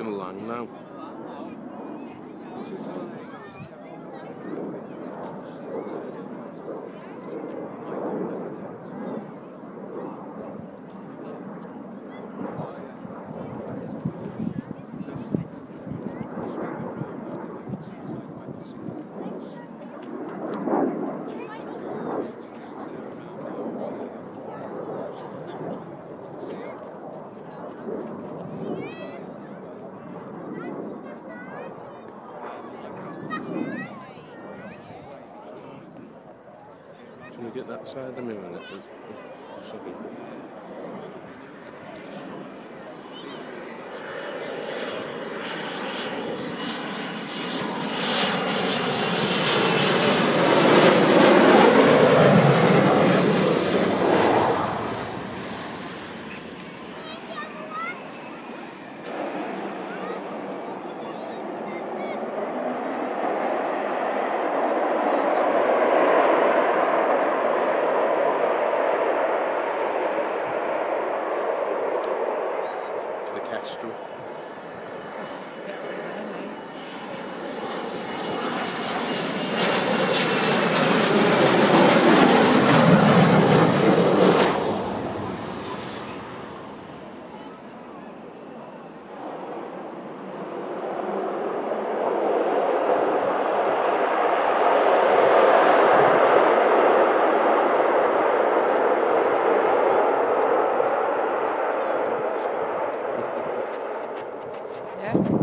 walking along now. Get that side of the mirror? Sorry. to Yeah.